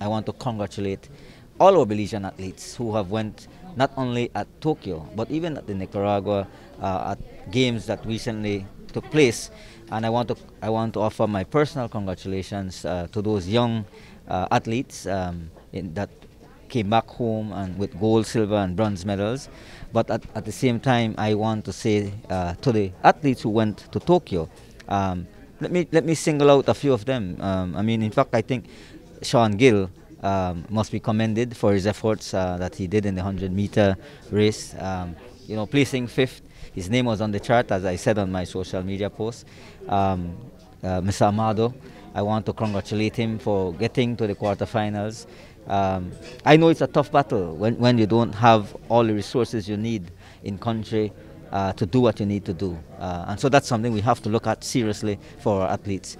I want to congratulate all our Belizean athletes who have went not only at Tokyo but even at the Nicaragua uh, at games that recently took place. And I want to I want to offer my personal congratulations uh, to those young uh, athletes um, in, that came back home and with gold, silver, and bronze medals. But at, at the same time, I want to say uh, to the athletes who went to Tokyo, um, let me let me single out a few of them. Um, I mean, in fact, I think Shaun Gill um, must be commended for his efforts uh, that he did in the 100 meter race. Um, you know, placing fifth, his name was on the chart, as I said on my social media post. Um, uh, Mr. Amado, I want to congratulate him for getting to the quarterfinals. Um, I know it's a tough battle when, when you don't have all the resources you need in country uh, to do what you need to do. Uh, and so that's something we have to look at seriously for our athletes.